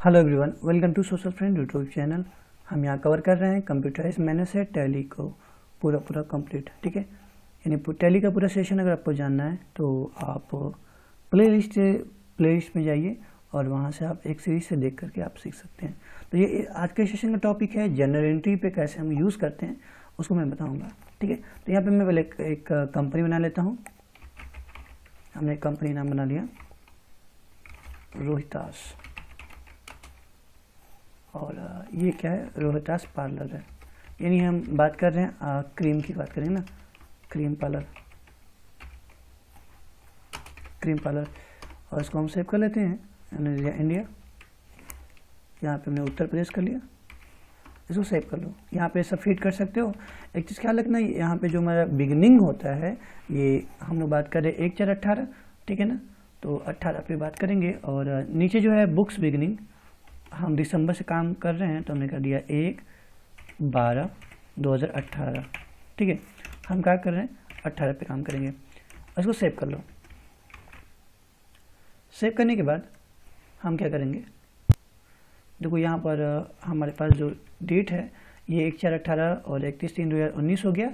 Hello everyone welcome to social friend YouTube channel हम यहाँ cover कर रहे हैं कंप्यूटराइज मैंने से टैली को पूरा पूरा कंप्लीट ठीक है? यानी टैली का पूरा सेशन अगर आपको जानना है तो आप प्ले लिस्ट प्ले लिस्ट में जाइए और वहाँ से आप एक सीरीज़ से देख करके आप सीख सकते हैं। तो ये आज के सेशन का टॉपिक है जनरल एंट्री पे कैसे हम यूज़ करते हैं, उसको मैं बताऊँगा, ठीक है? तो यहाँ पर मैं पहले एक कंपनी बना लेता हूँ। हमने कंपनी नाम बना लिया, रोहितास। और ये क्या है? रोहतास पार्लर है। यानी हम बात कर रहे हैं आ, क्रीम की बात करेंगे ना? Cream parlour. Cream parlour. और इसको हम सेव कर लेते हैं इंडिया। यहाँ पे हमने उत्तर प्रदेश कर लिया। इसको सेव कर लो। यहाँ पे सब फ़ीड कर सकते हो। एक चीज़ ख्याल रखना यहाँ पे जो हमारा बिगनिंग होता है ये हम लोग बात कर रहे हैं एक चार अट्ठारह ठीक है ना? तो अट्ठारह पे बात करेंगे और नीचे जो है बुक्स बिगनिंग हम दिसंबर से काम कर रहे हैं तो हमने कर दिया एक, बारह, दो हज़ार अट्ठारह ठीक है? हम क्या कर रहे हैं? अट्ठारह पे काम करेंगे। इसको सेव कर लो। सेव करने के बाद हम क्या करेंगे? देखो यहाँ पर हमारे पास जो डेट है, ये एक चार अट्ठारह और इकतीस तीन दो हज़ार उन्नीस हो गया।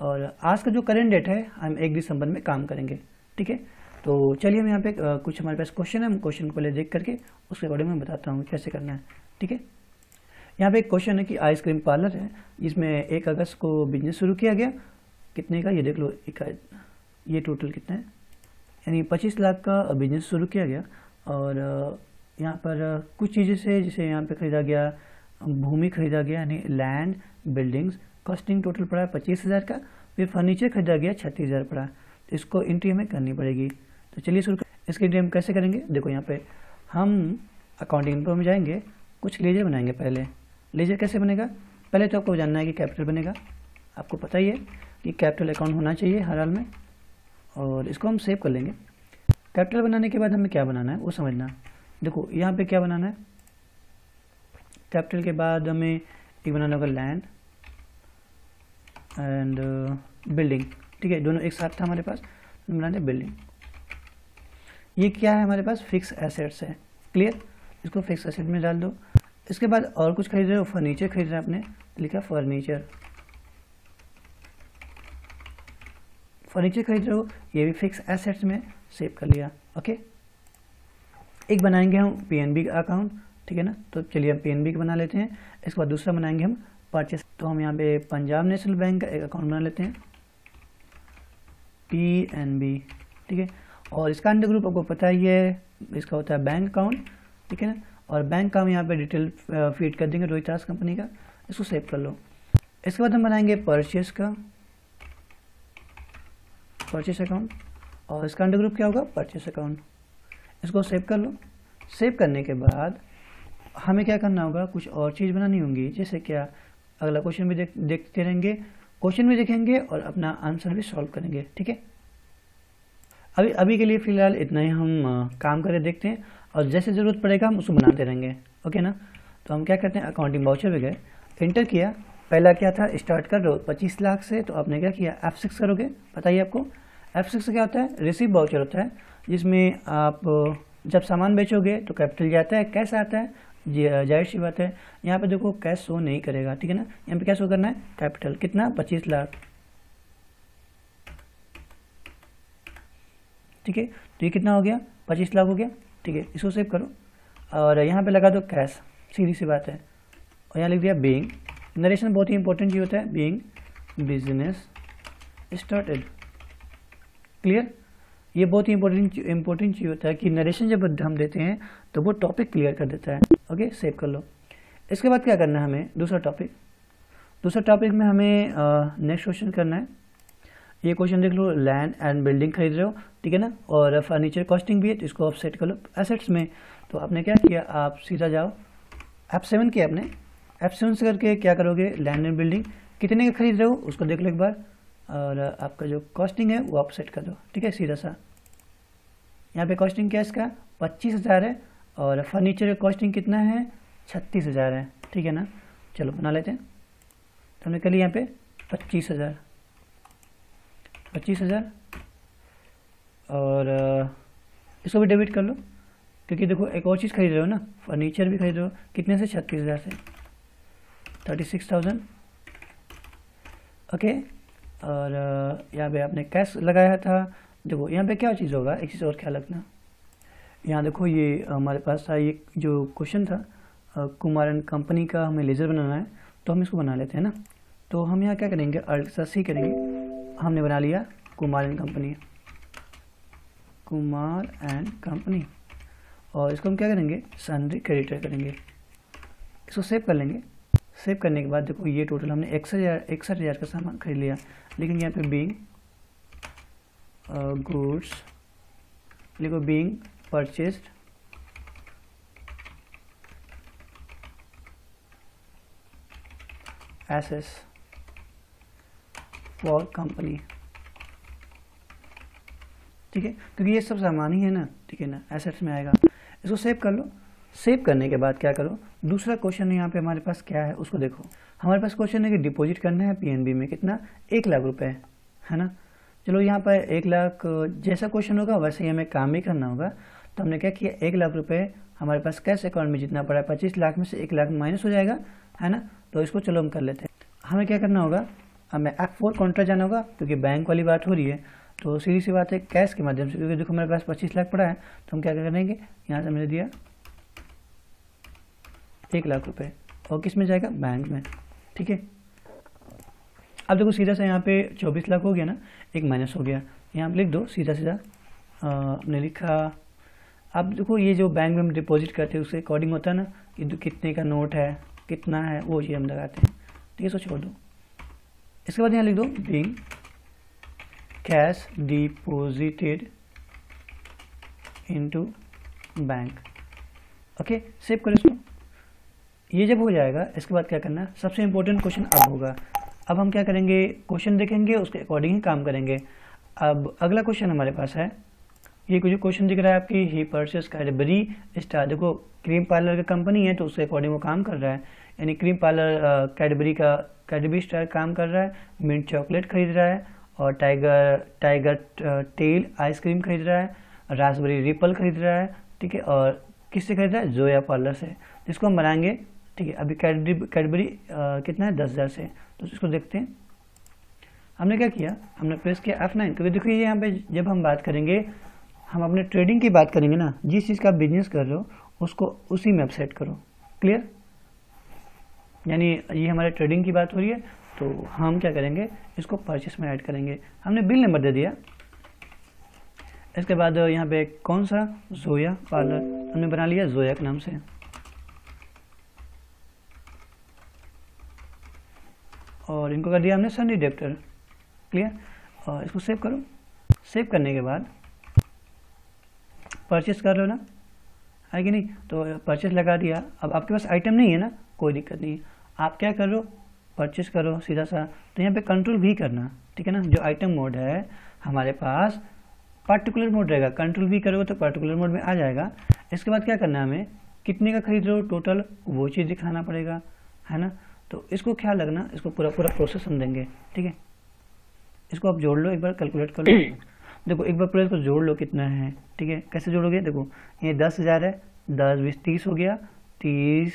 और आज का जो करेंट डेट है, हम एक दिसंबर में काम करेंगे। ठीक है? तो चलिए हम यहाँ पे कुछ हमारे पास क्वेश्चन है, हम क्वेश्चन को पहले देख करके उसके बारे में बताता हूँ कैसे करना है, ठीक है? यहाँ पे एक क्वेश्चन है कि आइसक्रीम पार्लर है जिसमें एक अगस्त को बिज़नेस शुरू किया गया। कितने का? ये देख लो, एक, ये टोटल कितना है? यानी पच्चीस लाख का बिज़नेस शुरू किया गया और यहाँ पर कुछ चीज़ें से जैसे यहाँ पे खरीदा गया, भूमि खरीदा गया, यानी लैंड बिल्डिंग्स कॉस्टिंग टोटल पड़ा है पच्चीस हज़ार का, फिर फर्नीचर खरीदा गया, छत्तीस हज़ार पड़ा। इसको एंट्री हमें करनी पड़ेगी। तो चलिए शुरू कर इसकी एंट्री हम कैसे करेंगे? देखो यहाँ पे हम अकाउंटिंग इनपुट में जाएँगे, कुछ लेजर बनाएँगे पहले। लेजर कैसे बनेगा? पहले तो आपको जानना है कि कैपिटल बनेगा। आपको पता ही है कि कैपिटल अकाउंट होना चाहिए हर हाल में, और इसको हम सेव कर लेंगे। कैपिटल बनाने के बाद हमें क्या बनाना है? वो समझना। देखो, यहाँ पे क्या बनाना है? कैपिटल के बाद हमें एक बनाना होगा लैंड एंड बिल्डिंग ठीक है, दोनों एक साथ था हमारे पास बनाने बिल्डिंग ये क्या है हमारे पास? फिक्स एसेट्स है। क्लियर इसको फिक्स एसेट में डाल दो। इसके बाद और कुछ खरीद रहे हो? फर्नीचर खरीद रहे आपने। लिखा फर्नीचर फर्नीचर खरीद रहे हो? ये भी फिक्स एसेट्स में सेव कर लिया। ओके एक बनाएँगे हम पीएनबी का अकाउंट ठीक है ना? तो चलिए हम पीएनबी का बना लेते हैं। इसके बाद दूसरा बनाएँगे हम परचेस तो हम यहाँ पे पंजाब नेशनल बैंक का एक अकाउंट बना लेते हैं। पी एन बी ठीक है? और इसका अंडर ग्रुप आपको पता ही है, इसका होता है बैंक अकाउंट ठीक है ना? और बैंक का हम यहाँ पे डिटेल फ़ीड कर देंगे रोहितास कंपनी का, इसको सेव कर लो। इसके बाद हम बनाएँगे परचेस का परचेस अकाउंट और इसका अंडर ग्रुप क्या होगा? परचेस अकाउंट इसको सेव कर लो। सेव करने के बाद हमें क्या करना होगा? कुछ और चीज़ बनानी होंगी। जैसे क्या? अगला क्वेश्चन भी देख, देखते रहेंगे क्वेश्चन भी देखेंगे और अपना आंसर भी सॉल्व करेंगे, ठीक है? अभी अभी के लिए फ़िलहाल इतना ही हम काम करें देखते हैं और जैसे ज़रूरत पड़ेगा हम उसको बनाते रहेंगे। ओके ना? तो हम क्या करते हैं? अकाउंटिंग बाउचर भी गए। इंटर किया। पहला क्या था? स्टार्ट कर हो पच्चीस लाख से तो आपने क्या किया? एफ़ सिक्स करोगे। बताइए आपको। एफ़ सिक्स क्या होता है? रिसीव बाउचर होता है, जिसमें आप जब सामान बेचोगे तो कैपिटल जाता है कैश आता है। ज़ाहिर सी बात है। यहाँ पे देखो कैश शो नहीं करेगा। ठीक है ना? यहाँ पे क्या शो करना है? कैपिटल कितना? पच्चीस लाख। ठीक है? तो ये कितना हो गया? पच्चीस लाख हो गया। ठीक है, इसको सेव करो। और यहाँ पे लगा दो कैश सीधी सी बात है। और यहाँ लिख दिया बीइंग नरेशन बहुत ही इंपॉर्टेंट चीज़ होता है। बीइंग बिज़नेस स्टार्टेड क्लियर ये बहुत ही इंपॉर्टेंट इंपॉर्टेंट चीज़ होता है कि नरेशन जब हम देते हैं तो वो टॉपिक क्लियर कर देता है। ओके सेव कर लो। इसके बाद क्या करना है हमें? दूसरा टॉपिक दूसरा टॉपिक में हमें नेक्स्ट क्वेश्चन करना है। ये क्वेश्चन देख लो लैंड एंड बिल्डिंग खरीद रहे हो, ठीक है ना? और फर्नीचर कॉस्टिंग भी है तो इसको आप सेट कर लो एसेट्स में। तो आपने क्या किया? आप सीधा जाओ। एफ़ सेवन किया आपने। एफ़ सेवन से करके क्या करोगे? लैंड एंड बिल्डिंग कितने का खरीद रहे हो? उसको देख लो एक बार। और आपका जो कॉस्टिंग है, वो आप सेट कर दो। ठीक है? सीधा सा। यहाँ पे कॉस्टिंग क्या है इसका? पच्चीस हज़ार है। और फर्नीचर का कॉस्टिंग कितना है? छत्तीस हज़ार है। ठीक है ना? चलो, बना लेते हैं। तो हमने कर लिया यहाँ पे पच्चीस हज़ार। पच्चीस हज़ार। और इसको भी डेबिट कर लो, क्योंकि देखो एक और चीज़ खरीद रहे हो ना फर्नीचर भी खरीद रहे हो, कितने से छत्तीस हज़ार से? थर्टी सिक्स थाउज़ेंड ओके और यहाँ पे आपने कैश लगाया था। देखो, यहाँ पे क्या चीज़ होगा, एक चीज़ और ख्याल रखना। यहाँ देखो ये हमारे पास था, ये जो क्वेश्चन था कुमारन कंपनी का हमें लेज़र बनाना है तो हम इसको बना लेते हैं ना। तो हम यहाँ क्या करेंगे, अल्ट्रा सी करेंगे। हमने बना लिया Kumar and company. Kumar and company. और इसको हम क्या करेंगे? सनरी क्रेडिटर करेंगे। इसको सेव कर लेंगे। सेव करने के बाद देखो, ये टोटल हमने इकसठ हज़ार इकसठ हज़ार का सामान खरीद लिया। लेकिन यहाँ पे बींग गुड्स लिखो बींग परचेस्ड एसेस फॉर कंपनी ठीक है? क्योंकि ये सब सामान ही है ना, ठीक है ना? एसेट्स में आएगा। इसको सेव कर लो। सेव करने के बाद क्या करो? दूसरा क्वेश्चन यहाँ पे हमारे पास क्या है? उसको देखो। हमारे पास क्वेश्चन है कि डिपॉजिट करना है पीएनबी में कितना? एक लाख रुपए, है है ना? चलो यहाँ पर एक लाख, जैसा क्वेश्चन होगा, वैसे ही हमें काम भी करना होगा। तो हमने क्या किया? एक लाख रुपए हमारे पास कैश अकाउंट में जितना पड़ा है, पच्चीस लाख में से एक लाख माइनस हो जाएगा, है ना? तो इसको चलो हम कर लेते हैं। हमें क्या करना होगा? हमें एफ़ फोर काउंटर जाना होगा, क्योंकि बैंक वाली बात हो रही है तो सीधी सी बात है कैश के माध्यम से, क्योंकि देखो हमारे पास पच्चीस लाख पड़ा है तो हम क्या करेंगे? यहाँ से मैंने दिया एक लाख रुपये और किसमें जाएगा? बैंक में, ठीक है? अब देखो सीधा सा यहाँ पे चौबीस लाख हो गया ना, एक माइनस हो गया। यहाँ पे लिख दो, सीधा सीधा हमने लिखा, अब देखो ये जो बैंक में हम डिपॉजिट करते हैं, उसके अकॉर्डिंग होता है ना, कि कितने का नोट है, कितना है, वो चीज़ हम लगाते हैं, ठीक है सो छोड़ दो। इसके बाद यहाँ लिख दो being deposited into bank okay save करो इसको। ये जब हो जाएगा, इसके बाद क्या करना सबसे इंपॉर्टेंट क्वेश्चन अब होगा। अब हम क्या करेंगे? क्वेश्चन देखेंगे, उसके अकॉर्डिंग ही काम करेंगे। अब अगला क्वेश्चन हमारे पास है। ये कुछ क्वेश्चन दिख रहा है आपकी। ही परचेस कैडबरी स्टार देखो क्रीम पार्लर का कंपनी है तो उसके अकॉर्डिंग वो काम कर रहा है। यानी क्रीम पार्लर कैडबरी का कैडबरी स्टार काम कर रहा है मिंट चॉकलेट खरीद रहा है, और टाइगर टाइगर टेल आइसक्रीम खरीद रहा है रासबेरी रिपल खरीद रहा है, ठीक है, और किससे खरीद रहा है? जोया पार्लर से। जिसको हम बनाएँगे, ठीक है, अभी कैडबरी कैडबरी कितना है? दस हज़ार से। तो इसको देखते हैं। हमने क्या किया? हमने प्रेस किया एफ़ नाइन क्योंकि देखिए यहाँ पे जब हम बात करेंगे हम अपने ट्रेडिंग की बात करेंगे ना, जिस चीज़ का बिज़नेस कर रहे हो, उसको उसी में अपसेट करो। क्लियर यानी ये हमारे ट्रेडिंग की बात हो रही है तो हम क्या करेंगे, इसको परचेस में ऐड करेंगे। हमने बिल नंबर दे दिया। इसके बाद यहाँ पे कौन सा? जोया पार्लर हमने बना लिया जोया के नाम से। और इनको कर दिया हमने सनी डेप्टर क्लियर और इसको सेव करो। सेव करने के बाद परचेस कर लो ना? है कि नहीं? तो परचेस लगा दिया। अब आपके पास आइटम नहीं है ना? कोई दिक्कत नहीं आप क्या कर परचेस करो सीधा सा। तो यहाँ पे कंट्रोल भी करना, ठीक है ना? जो आइटम मोड है, हमारे पास पर्टिकुलर मोड रहेगा। कंट्रोल भी करोगे तो पर्टिकुलर मोड में आ जाएगा। इसके बाद क्या करना है हमें? कितने का खरीद रहे हो? टोटल वो चीज़ दिखाना पड़ेगा, है ना? तो इसको ख्याल रखना। इसको पूरा पूरा प्रोसेस हम देंगे, ठीक है? इसको आप जोड़ लो, एक बार कैलकुलेट कर लो। देखो, एक बार पूरा इसको जोड़ लो कितना है, ठीक है? कैसे जोड़ोगे? देखो, ये दस हज़ार है, दस बीस तीस हो गया, तीस,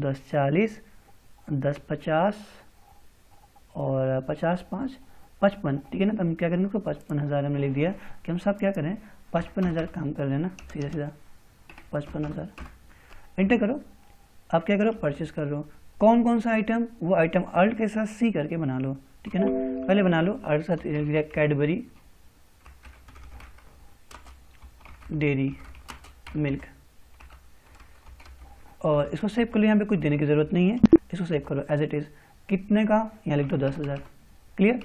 दस चालीस, दस पचास और पचास पाँच, पचपन, ठीक है ना? तो हम क्या करेंगे उसको? पचपन हज़ार हमने लिख दिया। कि हम सब क्या करें? पचपन हज़ार काम कर लेना सीधा सीधा, पचपन हज़ार। इंटर करो। आप क्या करो? परचेस कर लो। कौन कौन सा आइटम वो आइटम अल्ट के साथ सी करके बना लो, ठीक है ना? पहले बना लो अल्ट के साथ कैडबरी डेरी, मिल्क। और इसको सेव कर लो, यहाँ पे कुछ देने की ज़रूरत नहीं है। इसको सेव करो एज इट इज़ कितने का? यहाँ लिख दो दस हज़ार। क्लियर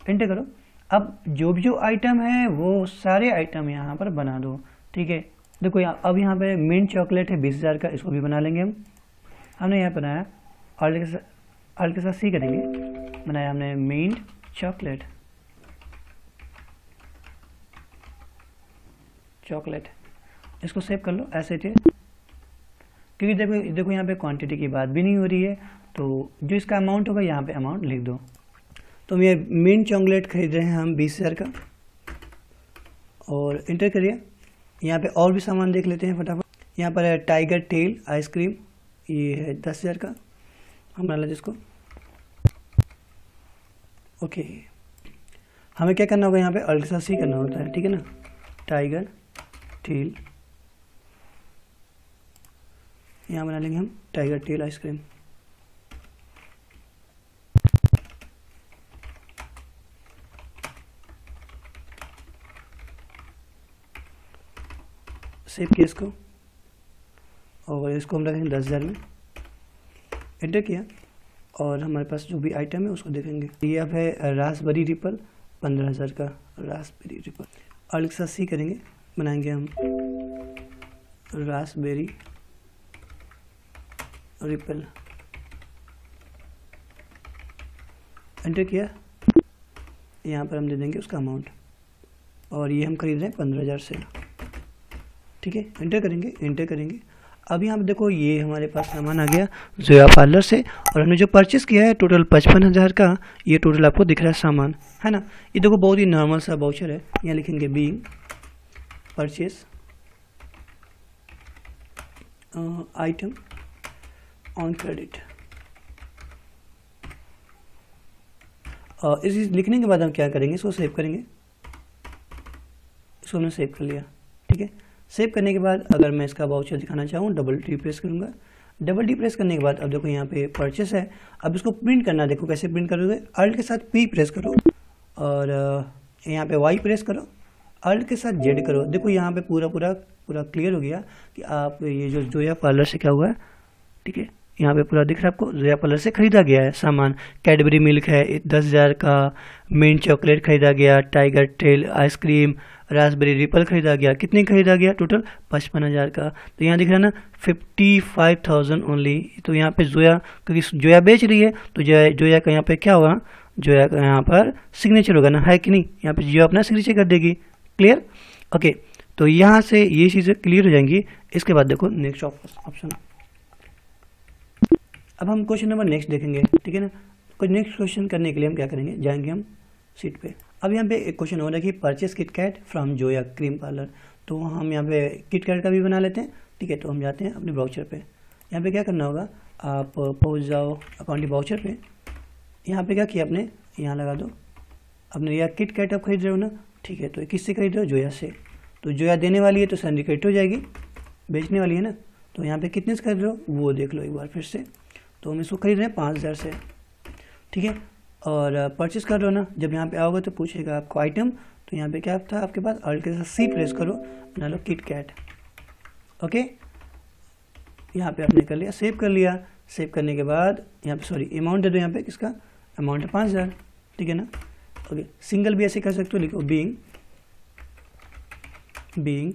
एंटर करो। अब जो भी जो आइटम है, वो सारे आइटम यहाँ पर बना दो। ठीक है? देखो यहाँ, अब यहाँ पे मिंट चॉकलेट है, बीस हज़ार का, इसको भी बना लेंगे हम। हमने यहाँ बनाया ऑल के साथ ऑल के साथ सी करेंगे। बनाया हमने मिंट चॉकलेट चॉकलेट। इसको सेव कर लो ऐसे थे क्योंकि देखो देखो यहाँ पे क्वांटिटी की बात भी नहीं हो रही है तो जो इसका अमाउंट होगा, यहाँ पे अमाउंट लिख दो। तो ये मेन चॉकलेट खरीद रहे हैं हम बीस हज़ार का। और इंटर करिए। यहाँ पे और भी सामान देख लेते हैं फटाफट। यहाँ पर है टाइगर टेल आइसक्रीम ये है दस हज़ार का। हम लेते इसको। ओके हमें क्या करना होगा, यहाँ पे अल्ट्रा सी करना होता है, ठीक है ना? Tiger tail. यहाँ बना लेंगे हम टाइगर टेल आइसक्रीम। सेव किया इसको। और इसको हम रखेंगे दस हज़ार में। एंटर किया। और हमारे पास जो भी आइटम है उसको देखेंगे। ये अब है रासबेरी रिपल, पंद्रह हज़ार का रासबेरी रिपल। अलग सा सी करेंगे। बनाएँगे हम। Raspberry ripple. एंटर किया? यहाँ पर हम दे देंगे उसका अमाउंट और ये हम खरीद रहे हैं पंद्रह हज़ार से। ठीक है? एंटर करेंगे एंटर करेंगे। अब यहाँ पे देखो ये हमारे पास सामान आ गया जोया पार्लर से। और हमने जो परचेस किया है टोटल पचपन हज़ार का, ये टोटल आपको दिख रहा है सामान। है ना? ये देखो बहुत ही नॉर्मल सा बाउचर है। यहाँ लिखेंगे being purchase item on credit इस लिखने के बाद हम क्या करेंगे? इसको सेव करेंगे। इसको हमने सेव कर लिया। ठीक है? सेव करने के बाद अगर मैं इसका बाउचर दिखाना चाहूँ डबल टी प्रेस करूँगा। डबल टी प्रेस करने के बाद अब देखो यहाँ पे परचेस है। अब इसको प्रिंट करना, देखो कैसे प्रिंट करोगे। अल्ट के साथ पी प्रेस करो और यहाँ पे वाई प्रेस करो। अल्ट के साथ जेड करो। देखो यहाँ पे पूरा पूरा पूरा क्लियर हो गया कि आप ये जो जोया पार्लर से क्या हुआ है। ठीक है? यहाँ पे पूरा दिख रहा है आपको। जोया पार्लर से खरीदा गया है सामान। कैडबरी मिल्क है दस हज़ार का। मिंट चॉकलेट खरीदा गया। Tiger tail ice cream raspberry ripple खरीदा गया। कितने खरीदा गया टोटल पचपन हज़ार का। तो यहाँ दिख रहा है ना फिफ्टी फाइव थाउज़ेंड ओनली तो यहाँ पे जोया, क्योंकि जोया बेच रही है तो जोया जोया का यहाँ पे क्या होगा? जोया का यहाँ पर सिग्नेचर होगा ना। है कि नहीं? यहाँ पे जियो अपना सिग्नेचर कर देगी। क्लियर ओके तो यहाँ से ये चीज़ें क्लियर हो जाएँगी। इसके बाद देखो नेक्स्ट ऑप्शन अब हम क्वेश्चन नंबर नेक्स्ट देखेंगे, ठीक है ना? कुछ नेक्स्ट क्वेश्चन करने के लिए हम क्या करेंगे? जाएँगे हम सीट पे। अब यहाँ पे एक क्वेश्चन हो रहा है कि purchase Kit Kat from Zoya cream parlour तो हम यहाँ पे किट कैट का भी बना लेते हैं, ठीक है? तो हम जाते हैं अपने ब्राउचर पे। यहाँ पे क्या करना होगा? आप पहुँच जाओ अकाउंटिंग ब्राउचर पे। यहाँ पे क्या किया आपने? यहाँ लगा दो। अपने यह किट कैट आप खरीद रहे हो ना ठीक है तो किससे खरीद रहे हो, जोया से। तो जोया देने वाली है तो क्रेडिट हो जाएगी। बेचने वाली है ना? तो यहाँ पे कितने से खरीद रहे हो? वो देख लो एक बार फिर से। तो हम इसको खरीद रहे हैं पाँच हज़ार से। ठीक है? और परचेस कर रहे हो ना? जब यहाँ पे आओगे तो पूछेगा आपको आइटम तो यहाँ पे क्या था? आपके पास अल्ट के साथ सी प्रेस करो बना लो किट कैट ओके? यहाँ पे आपने कर लिया सेव कर लिया। सेव करने के बाद, यहाँ पे सॉरी अमाउंट दे दो यहाँ पे, किसका? अमाउंट है पाँच हज़ार। ठीक है ना? ओके सिंगल भी ऐसे कर सकते हो, लिखो being being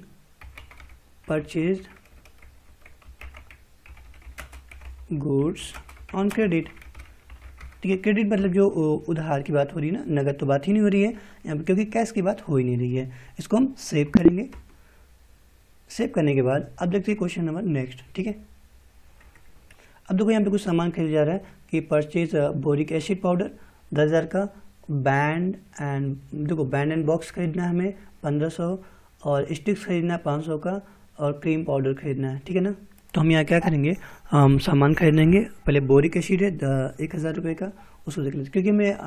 purchase goods on credit ठीक है क्रेडिट मतलब जो उधार की बात हो रही है ना, नगद तो बात ही नहीं हो रही है, यहाँ पर क्योंकि कैश की बात हो ही नहीं रही है। इसको हम सेव करेंगे। सेव करने के बाद, अब देखते हैं क्वेश्चन नंबर नेक्स्ट ठीक है? अब देखो, यहाँ पे कुछ सामान खरीदा जा रहा है, कि परचेज बोरिक एसिड पाउडर दस हज़ार का बैंड एंड देखो बैंड एंड बॉक्स खरीदना है हमें पंद्रह सौ और स्टिक्स खरीदना है पाँच सौ का और क्रीम पाउडर खरीदना है, ठीक है ना? तो हम यहाँ क्या करेंगे? हम सामान खरीदेंगे। पहले बोरिक एसिड है एक हज़ार रुपये का, उसको देख लीजिए क्योंकि हमें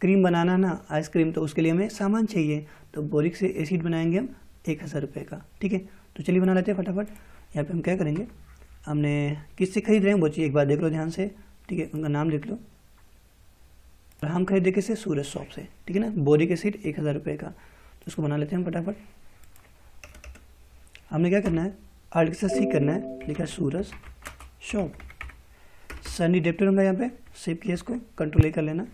क्रीम बनाना ना आइसक्रीम तो उसके लिए हमें सामान चाहिए। तो बोरिक से एसिड बनाएँगे हम, एक हज़ार रुपये का, ठीक है? तो चलिए बना लेते हैं फटाफट। यहाँ पे हम क्या करेंगे? हमने किससे खरीद रहे हैं? वो चीज़ एक बार देख लो ध्यान से, ठीक है? उनका नाम लिख लो। और हम खरीदे किससे? सूरज शॉप से। ठीक है ना? बोरिक एसिड एक हज़ार रुपये का। तो उसको बना लेते हैं हम फटाफट। हमने क्या करना है? आर्टिकल से सी करना है। लिखा सूरज शॉप। सनी डेप्टर होगा यहाँ पे। सेव किया इसको। कंट्रोल ए कर लेना।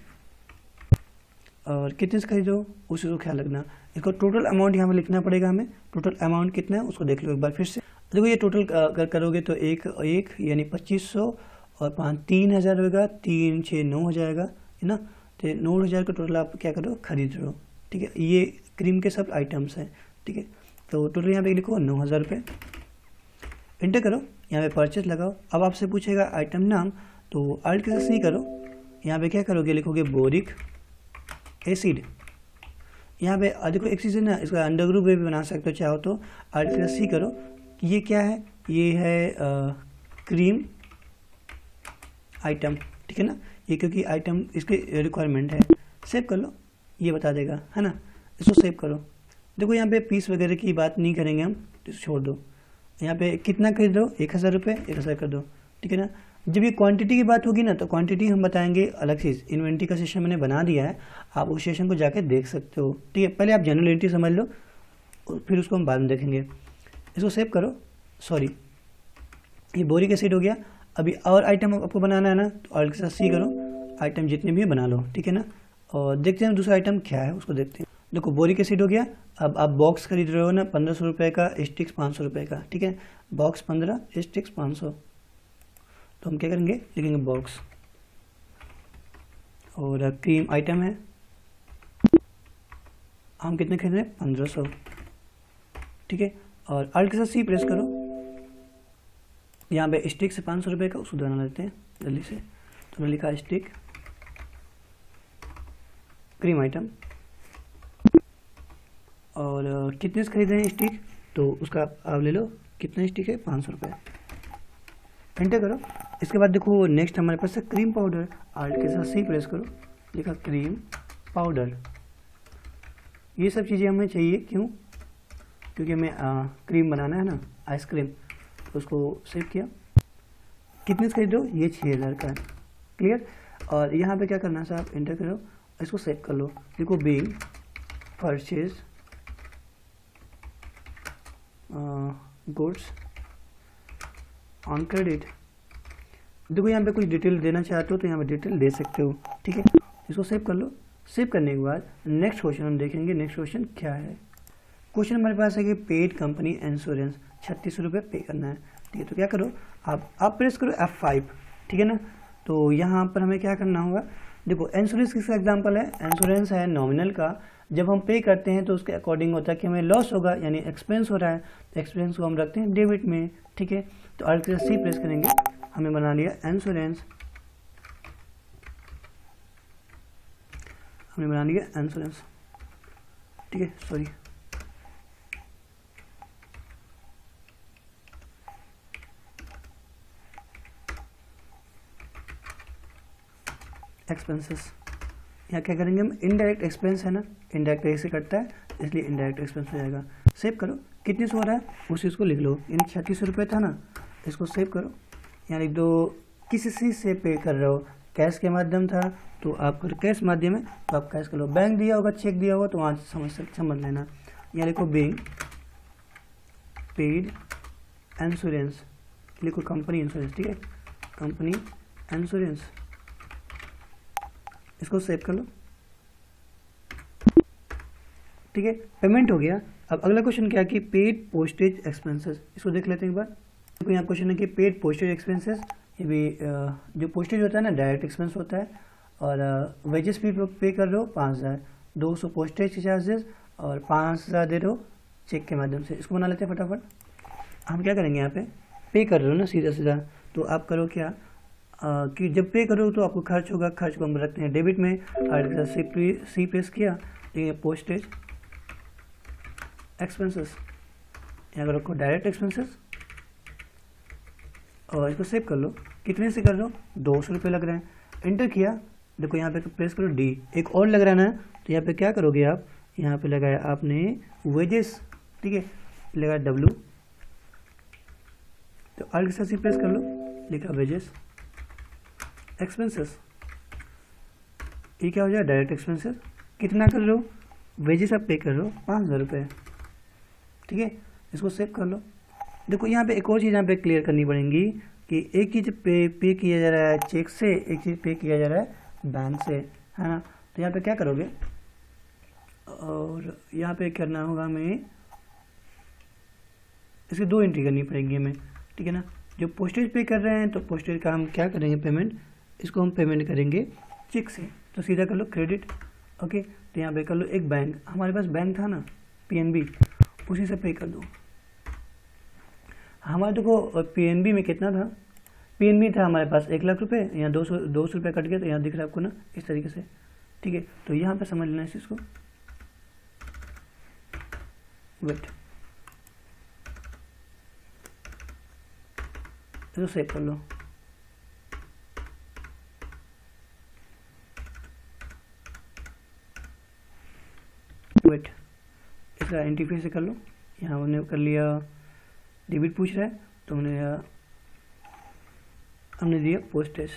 और कितने से खरीदो उसी को ख्याल रखना। इसको टोटल अमाउंट यहाँ पे लिखना पड़ेगा हमें। टोटल अमाउंट कितना है? उसको देख लो एक बार फिर से। देखो ये टोटल अगर करोगे तो एक एक यानी पच्चीस सौ और पाँच, तीन हज़ार होगा। तीन छः नौ हो जाएगा है ना? तो नौ हज़ार का टोटल आप क्या करो खरीद रहे हो। ठीक है? ये क्रीम के सब आइटम्स हैं। ठीक है? तो टोटल यहाँ पे लिखो नौ हज़ार रुपये। एंटर करो यहाँ पे परचेज लगाओ। अब आपसे पूछेगा आइटम नाम तो अल्ट के सी करो। यहाँ पे क्या करोगे? लिखोगे बोरिक एसिड यहाँ पे देखो एक चीज़ है ना इसका अंडर ग्रुप भी बना सकते हो चाहो तो। अल्ट के साथ सी करो ये क्या है? ये है आ, क्रीम आइटम ठीक है ना? ये क्योंकि आइटम इसके रिक्वायरमेंट है। सेव कर लो, ये बता देगा, है ना? इसको सेव करो। देखो यहाँ पे पीस वगैरह की बात नहीं करेंगे हम तो छोड़ दो। यहाँ पे कितना खरीद? दो एक हज़ार रुपये एक हज़ार कर दो। ठीक है ना? जब ये क्वांटिटी की बात होगी ना तो क्वांटिटी हम बताएँगे अलग चीज़। इन्वेंट्री का सेशन मैंने बना दिया है, आप उस सेशन को जाके देख सकते हो। ठीक है? पहले आप जनरल एंट्री समझ लो फिर उसको हम बाद में देखेंगे। इसको सेव करो। सॉरी ये बोरिक एसिड हो गया। अभी और आइटम आपको बनाना है ना तो ऑयल के साथ सी करो। आइटम जितने भी बना लो, ठीक है ना? और देखते हैं दूसरा आइटम क्या है, उसको देखते हैं। देखो बोरिक एसिड हो गया। अब आप बॉक्स खरीद रहे हो ना, पंद्रह सौ रुपये का स्टिक्स पाँच सौ रुपये का, ठीक है? बॉक्स पंद्रह स्टिक्स पाँच सौ। तो हम क्या करेंगे? लिखेंगे बॉक्स और क्रीम आइटम है। हम कितने खरीद रहे हैं? पंद्रह सौ। ठीक है? और अल्ट के साथ सी प्रेस करो। यहाँ पे स्टिक से पाँच सौ रुपये का, उसको बना लेते हैं, जल्दी से। तो मैंने लिखा स्टिक क्रीम आइटम। और कितने से खरीद हैं स्टिक? तो उसका आप ले लो। कितने स्टिक है? पाँच सौ रुपये एंटर करो। इसके बाद देखो नेक्स्ट हमारे पास है क्रीम पाउडर आर्ट के साथ सी प्रेस करो। लिखा क्रीम पाउडर ये सब चीज़ें हमें चाहिए। क्यों? क्योंकि हमें आ, क्रीम बनाना है ना आइसक्रीम तो उसको सेव किया। कितने से खरीद ये छः हज़ार का है। क्लियर और यहाँ पे क्या करना है साहब? एंटर करो। इसको सेव कर लो। देखो being purchase goods on credit देखो, यहाँ पे कुछ डिटेल देना चाहते हो तो यहाँ पे डिटेल दे सकते हो, ठीक है? इसको सेव कर लो। सेव करने के बाद नेक्स्ट क्वेश्चन हम देखेंगे। नेक्स्ट क्वेश्चन क्या है? क्वेश्चन हमारे पास है कि पेड कंपनी इंश्योरेंस छत्तीस रुपये पे करना है। ठीक है तो क्या करो? आप आप प्रेस करो एफ़ फाइव ठीक है ना? तो यहाँ पर हमें क्या करना होगा? देखो इंश्योरेंस किसका एग्ज़ाम्पल है? इंश्योरेंस है नॉमिनल का। जब हम पे करते हैं तो उसके अकॉर्डिंग होता है कि हमें लॉस होगा, यानी एक्सपेंस हो रहा है। तो एक्सपेंस को हम रखते हैं डेबिट में, ठीक है? तो अल्ट सी प्रेस करेंगे। हमें बना लिया इंश्योरेंस हमने बना लिया इंश्योरेंस ठीक है? सॉरी एक्सपेंसेस या क्या करेंगे हम? इनडायरेक्ट एक्सपेंस है ना? इनडायरेक्ट ऐसे कटता है, इसलिए इनडायरेक्ट एक्सपेंस हो जाएगा। सेव करो। कितने सौ रहा है? उस चीज़ को लिख लो। इन छत्तीस रुपये था ना? इसको सेव करो। यहाँ लिख दो, किसी से पे कर रहे हो? कैश के माध्यम था तो आप कैश माध्यम है तो आप कैश कर लो। बैंक दिया होगा चेक दिया होगा तो वहाँ समझ समझ लेना। यहाँ लिखो बैंक पेड इंश्योरेंस लिखो कंपनी इंश्योरेंस ठीक है? कंपनी इंश्योरेंस इसको सेव कर लो। ठीक है? पेमेंट हो गया। अब अगला क्वेश्चन क्या है कि पेड पोस्टेज एक्सपेंसेस इसको देख लेते हैं एक बार। देखो यहाँ क्वेश्चन है कि पेड पोस्टेज एक्सपेंसेस ये भी जो पोस्टेज होता है ना डायरेक्ट एक्सपेंस होता है। और वेजेस भी पे कर रहे हो, पाँच हज़ार। दो सौ पोस्टेज के चार्जेस और पाँच हज़ार दे रहे हो चेक के माध्यम से। इसको बना लेते हैं फटाफट। हम क्या करेंगे यहाँ पे? पे कर रहे हो ना सीधा सीधा तो आप करो क्या? कि जब पे करो तो आपको खर्च होगा, खर्च को हम रखते हैं डेबिट में। और सी सी पेस किया ये पोस्टेज एक्सपेंसेस यहाँ रखो डायरेक्ट एक्सपेंसेस और इसको सेव कर लो। कितने से कर लो दो सौ रुपये लग रहे हैं। इंटर किया। देखो यहाँ पे प्रेस करो डी एक और लग रहा है ना तो यहाँ पे क्या करोगे आप? यहाँ पे लगाया आपने वेजेस ठीक है? लगाया डब्लू तो अल्ट के साथ प्रेस कर लो। लिखा वेजेस एक्सपेंसेस ये क्या हो जाए? डायरेक्ट एक्सपेंसेस कितना कर लो वेजेस आप पे कर लो पाँच हज़ार रुपये ठीक है? इसको सेव कर लो। देखो, यहाँ पे एक और चीज़ यहाँ पे क्लियर करनी पड़ेगी कि एक चीज़ पे पे किया जा रहा है चेक से, एक चीज़ पे किया जा रहा है बैंक से, है ना? तो यहाँ पे क्या करोगे? और यहाँ पे करना होगा हमें, इसकी दो एंट्री करनी पड़ेगी हमें। ठीक है ना? जो पोस्टेज पे कर रहे हैं तो पोस्टेज का हम क्या करेंगे पेमेंट इसको हम पेमेंट करेंगे। चेक से। तो सीधा कर लो क्रेडिट ओके तो यहाँ पे कर लो एक बैंक हमारे पास बैंक था ना पीएनबी उसी से पे कर दो। हमारे देखो पीएनबी में कितना था? पीएनबी था हमारे पास एक लाख रुपए, यहाँ दो सौ दो सौ रुपये कट गया तो यहाँ दिख रहा है आपको ना, इस तरीके से। ठीक है तो यहाँ पे समझ लेना इस चीज़ को। वेट इसको सेव कर लो वेट इसका एंटी से कर लो। यहाँ हमने कर लिया डेबिट पूछ रहा है तो हमने हमने दिया पोस्टेज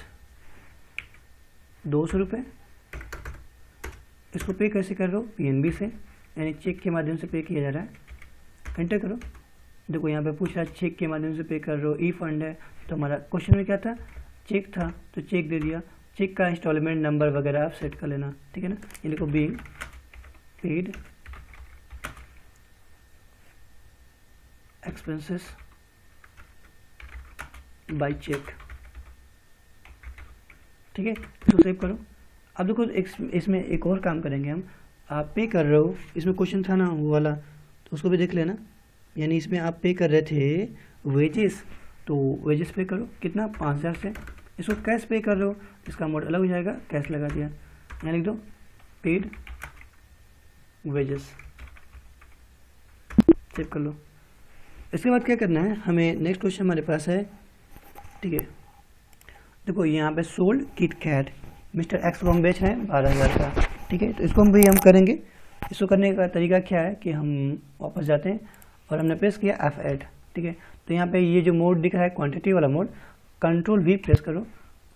दो सौ रुपये इसको पे कैसे कर रहे हो? पीएनबी से। यानी चेक के माध्यम से पे किया जा रहा है। एंटर करो। देखो, यहाँ पे पूछ रहा है चेक के माध्यम से पे कर रहे हो ई फंड है। तो हमारा क्वेश्चन में क्या था? चेक था तो चेक दे दिया। चेक का इंस्टॉलमेंट नंबर वगैरह आप सेट कर लेना। ठीक है ना? ये लिखो being paid expenses by cheque ठीक है? इसको सेव करो। अब देखो इसमें एक और काम करेंगे हम। आप पे कर रहे हो, इसमें क्वेश्चन था ना वो वाला तो उसको भी देख लेना। यानी इसमें आप पे कर रहे थे वेजेस तो वेजेस पे करो। कितना? पाँच हज़ार से। इसको कैश पे कर रहे हो, इसका अमाउंट अलग हो जाएगा कैश लगा दिया। यहाँ लिख दो पेड वेजेस सेव कर लो। इसके बाद क्या करना है? हमें नेक्स्ट क्वेश्चन हमारे पास है। ठीक है। देखो, यहाँ पे sold Kit Kat mister X हम बेच रहे हैं, बारह हज़ार का। ठीक है तो इसको हम भी हम करेंगे। इसको करने का तरीका क्या है कि हम वापस जाते हैं और हमने प्रेस किया एफ़ एड ठीक है तो यहाँ पे ये जो मोड दिख रहा है क्वांटिटी वाला मोड कंट्रोल भी प्रेस करो।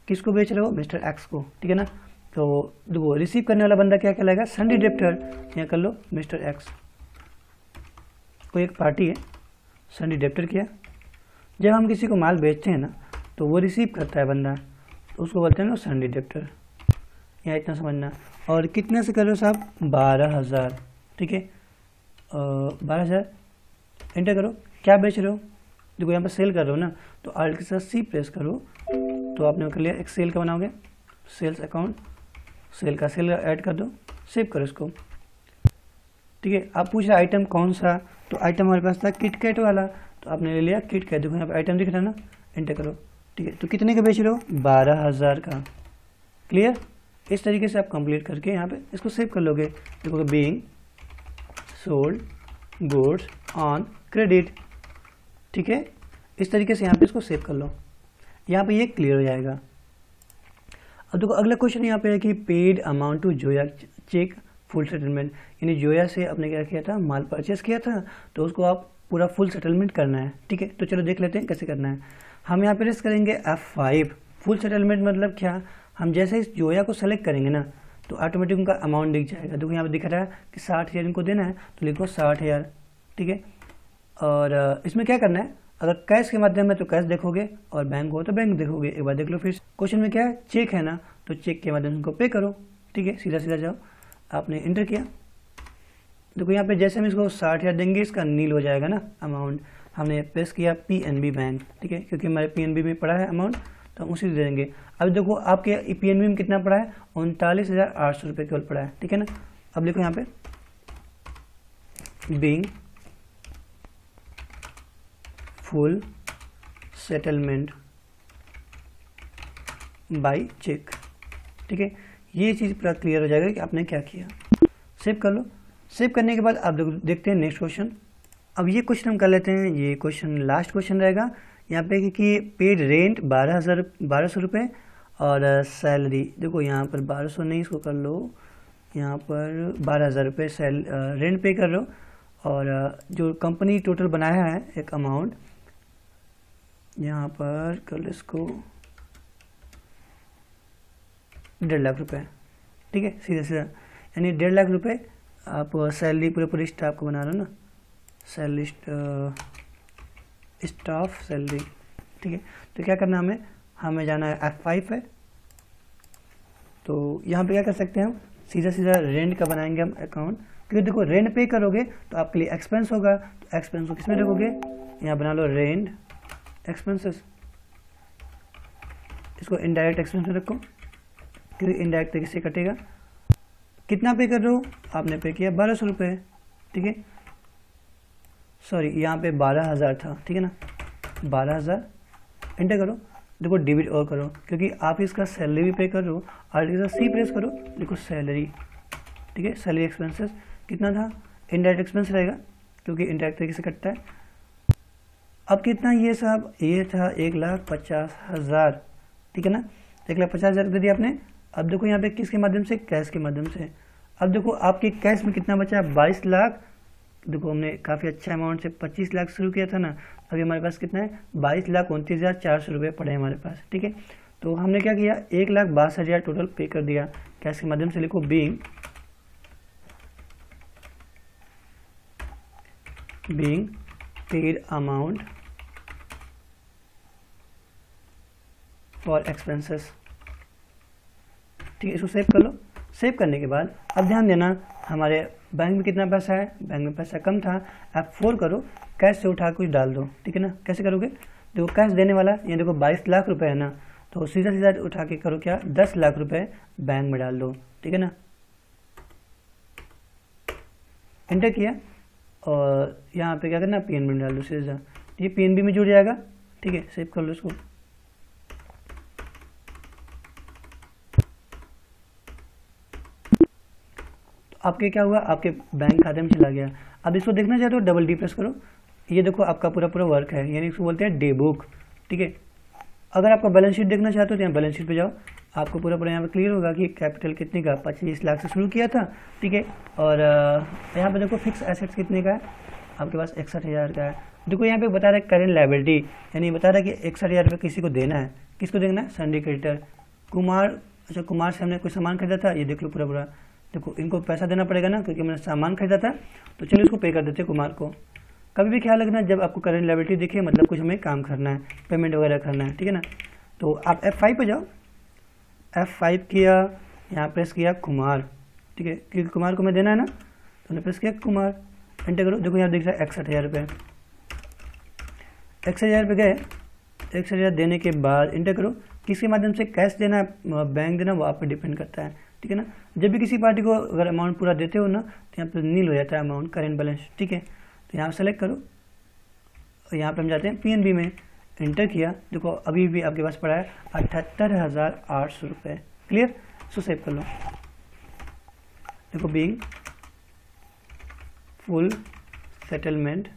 किसको बेच रहे हो? मिस्टर एक्स को। ठीक है ना? तो देखो रिसीव करने वाला बंदा क्या कहलाएगा? संडी डेप्टर यहाँ कर लो मिस्टर एक्स कोई एक पार्टी है। संडी डेप्टर किया। जब हम किसी को माल बेचते हैं ना तो वो रिसीव करता है बंदा। तो उसको बोलते हैं ना संडी डेप्टर यहाँ इतना समझना। और कितने से कर रहे हो साहब? बारह हज़ार। ठीक है? बारह हज़ार? एंटर करो। क्या बेच रहे हो? देखो, यहाँ पर सेल कर रहे हो ना तो आल्ट के साथ सी प्रेस करो। तो आपने कर लिया, एक सेल का बनाओगे। सेल्स अकाउंट सेल का सेल ऐड कर दो। सेव करो इसको। ठीक है आप पूछ रहे आइटम कौन सा तो आइटम हमारे पास था किट कैट वाला तो आपने ले लिया किट कैट देखो यहाँ पर आइटम दिख रहा है ना एंटर करो ठीक है। तो कितने का बेच रहे हो? बारह हज़ार का। क्लियर इस तरीके से आप कंप्लीट करके यहाँ पे इसको सेव कर लोगे। देखोगे being sold goods on credit ठीक है? इस तरीके से यहाँ पे इसको सेव कर लो। यहाँ पे ये क्लियर हो जाएगा। अब देखो अगला क्वेश्चन यहाँ पे है कि paid amount to Zoya cheque full settlement यानी जोया से आपने क्या किया था? माल परचेस किया था तो उसको आप पूरा फुल सेटलमेंट करना है। ठीक है? तो चलो देख लेते हैं कैसे करना है। हम यहाँ पे रेस करेंगे एफ़ फाइव फुल सेटलमेंट मतलब क्या? हम जैसे इस जोया को सेलेक्ट करेंगे ना तो ऑटोमेटिक उनका अमाउंट दिख जाएगा। देखो यहाँ पे दिख रहा है कि साठ हज़ार इनको देना है तो लिखो साठ हज़ार। ठीक है? और इसमें क्या करना है? अगर कैश के माध्यम में तो कैश देखोगे, और बैंक हो तो बैंक देखोगे। एक बार देख लो फिर। क्वेश्चन में क्या है? चेक है ना? तो चेक के माध्यम से उनको पे करो। ठीक है? सीधा सीधा जाओ। आपने इंटर किया। देखो यहाँ पे जैसे हम इसको साठ हज़ार देंगे, इसका नील हो जाएगा ना अमाउंट हमने प्रेस किया पी एन बी बैंक ठीक है? क्योंकि हमारे पी एन बी में पड़ा है अमाउंट तो हम उसी दे देंगे। अब देखो, आपके पी में कितना पड़ा है? उनतालीस हज़ार आठ सौ रुपये केवल पड़ा है, ठीक है ना? अब देखो यहाँ पे। Being full settlement by cheque ठीक है? ये चीज़ पूरा क्लियर हो जाएगा कि आपने क्या किया। सेव कर लो। सेव करने के बाद आप देखते हैं नेक्स्ट क्वेश्चन अब ये क्वेश्चन हम कर लेते हैं। ये क्वेश्चन लास्ट क्वेश्चन रहेगा। यहाँ पे कि पेड रेंट बारह हज़ार बारह सौ रुपये और सैलरी देखो यहाँ पर बारह सौ नहीं, इसको कर लो। यहाँ पर बारह हज़ार रुपये सैल रेंट पे कर लो और जो कंपनी टोटल बनाया है, एक अमाउंट यहाँ पर कर लो इसको। डेढ़ लाख रुपए। ठीक है? सीधा सीधा। यानी डेढ़ लाख रुपए आप सैलरी पूरे पूरे स्टाफ को बना रहे हो ना? सैलरी स्टाफ सैलरी ठीक है? तो क्या करना हमें? हमें जाना है एफ़ फाइव है। तो यहाँ पे क्या कर सकते हैं हम? सीधा सीधा रेंट का बनाएँगे हम अकाउंट क्योंकि देखो रेंट पे करोगे तो आपके लिए एक्सपेंस होगा। तो एक्सपेंस को किसमें रखोगे? यहाँ बना लो रेंट एक्सपेंसेस इसको इनडायरेक्ट एक्सपेंस में रखो। क्योंकि इनडायरेक्ट तरीके से कटेगा। कितना पे कर रहे हो? आपने पे किया बारह सौ रुपये ठीक है? सॉरी यहाँ पे बारह हज़ार था, ठीक है ना? बारह हज़ार। एंटर करो। देखो डिबिट और करो, क्योंकि आप इसका सैलरी भी पे कर रहे हो, और इसका सी प्रेस करो। देखो सैलरी ठीक है? सैलरी एक्सपेंसेस कितना था? इनडायरेक्ट एक्सपेंस रहेगा, क्योंकि इनडायरेक्ट तरीके से कटता है। अब कितना ये साहब? ये था एक लाख पचास हज़ार, ठीक है ना? एक लाख पचास हज़ार दे दिया आपने। अब देखो यहाँ पे किसके माध्यम से? कैश के माध्यम से। अब देखो आपके कैश में कितना बचा? बाईस लाख। देखो हमने काफ़ी अच्छा अमाउंट से पच्चीस लाख शुरू किया था ना। अभी हमारे पास कितना है? बाईस लाख उनतीस हज़ार चार सौ रुपये पड़े हमारे पास, ठीक है? तो हमने क्या किया? एक लाख बासठ हज़ार टोटल पे कर दिया। कैश के माध्यम से लिखो being being paid amount for expenses ठीक है, इसको सेव कर लो। सेव करने के बाद, अब ध्यान देना, हमारे बैंक में कितना पैसा है? बैंक में पैसा कम था। आप फोर करो कैश से उठा कुछ डाल दो। ठीक है ना? कैसे करोगे? देखो कैश देने वाला, ये देखो, बाईस लाख रुपए है ना? तो सीधा सीधा उठा के करो क्या? दस लाख रुपए बैंक में डाल दो। ठीक है ना? एंटर किया। और यहाँ पे क्या करना? पी में डाल दो सीधा ये पी में जुड़ जाएगा। ठीक है सेव कर लो इसको। आपके क्या हुआ? आपके बैंक खाते में चला गया। अब इसको देखना चाहते हो डबल डी प्रेस करो। ये देखो, आपका पूरा पूरा वर्क है। यानी इसको बोलते हैं डे बुक ठीक है? अगर आपका बैलेंस शीट देखना चाहते हो तो यहाँ बैलेंस शीट पे जाओ। आपको पूरा पूरा यहाँ पे क्लियर होगा कि कैपिटल कितने का, पच्चीस लाख से शुरू किया था। ठीक है? और यहाँ पे देखो फिक्स एसेट्स कितने का है? आपके पास इकसठ हज़ार का है। देखो, यहाँ पे बता रहा है करेंट लाइबिलिटी यानी बता रहा है कि इकसठ हज़ार रुपये किसी को देना है। किसको देना है? संडी कुमार अच्छा कुमार से हमने कोई सामान खरीदा था? ये देख लो पूरा पूरा। देखो, इनको पैसा देना पड़ेगा ना, क्योंकि मैंने सामान खरीदा था तो चलिए उसको पे कर देते कुमार को। कभी भी ख्याल रखना, जब आपको करेंट लाइबिलिटी दिखे मतलब कुछ हमें काम करना है पेमेंट वगैरह करना है, ठीक है ना? तो आप एफ़ फाइव पे जाओ। एफ़ फाइव किया, यहाँ प्रेस किया कुमार, ठीक है? क्योंकि कुमार को मैं देना है ना तो मैंने प्रेस किया कुमार। एंटर करो। देखो, यहाँ देख रहा है इकसठ हज़ार रुपये इकसठ हज़ार रुपये गए। इकसठ हज़ार देने के बाद एंटर करो। किसके माध्यम से कैश देना बैंक देना वो आप पर डिपेंड करता है। ठीक है ना? जब भी किसी पार्टी को अगर अमाउंट पूरा देते हो ना तो यहाँ पर नील हो जाता है अमाउंट करेंट बैलेंस ठीक है? तो यहाँ सेलेक्ट करो। और यहाँ पे हम जाते हैं पीएनबी में। इंटर किया। देखो, अभी भी आपके पास पड़ा है अठहत्तर हज़ार आठ सौ रुपये क्लियर इसको सेव कर लो। देखो being full settlement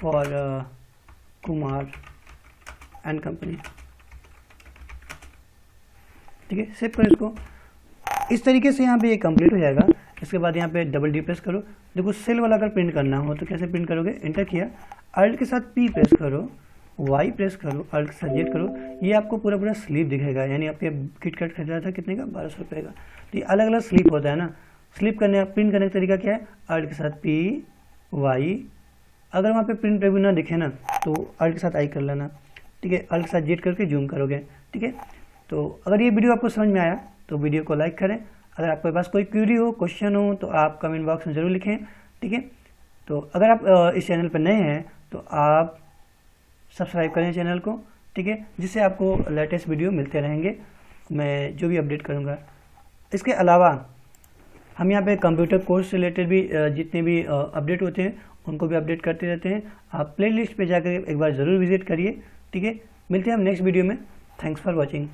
for Kumar and company ठीक है? सेव करो इसको। इस तरीके से यहाँ पे ये कंप्लीट हो जाएगा। इसके बाद यहाँ पे डबल डी प्रेस करो। देखो सेल वाला अगर प्रिंट करना हो तो कैसे प्रिंट करोगे? एंटर किया। अल्ट के साथ पी प्रेस करो। वाई प्रेस करो। अल्ट के साथ जेड करो। ये आपको पूरा पूरा स्लीप दिखेगा। यानी आपके किट कट खरीदा था कितने का? बारह सौ का। तो ये अलग अलग स्लीप होता है ना? स्लीप करने का प्रिंट करने का तरीका क्या है? अल्ट के साथ पी वाई अगर वहाँ पे प्रिंट पे ना दिखे ना तो अल्ट के साथ आई कर लेना। ठीक है? अल्ट के साथ जेड करके जूम करोगे। ठीक है? तो अगर ये वीडियो आपको समझ में आया तो वीडियो को लाइक करें। अगर आपके पास कोई क्यूरी हो क्वेश्चन हो तो आप कमेंट बॉक्स में ज़रूर लिखें, ठीक है? तो अगर आप इस चैनल पर नए हैं तो आप सब्सक्राइब करें चैनल को, ठीक है? जिससे आपको लेटेस्ट वीडियो मिलते रहेंगे। मैं जो भी अपडेट करूँगा। इसके अलावा, हम यहाँ पे कंप्यूटर कोर्स से रिलेटेड भी जितने भी अपडेट होते हैं, उनको भी अपडेट करते रहते हैं। आप प्ले लिस्ट पर जाकर एक बार ज़रूर विज़िट करिए, ठीक है? मिलते हैं हम नेक्स्ट वीडियो में। Thanks for watching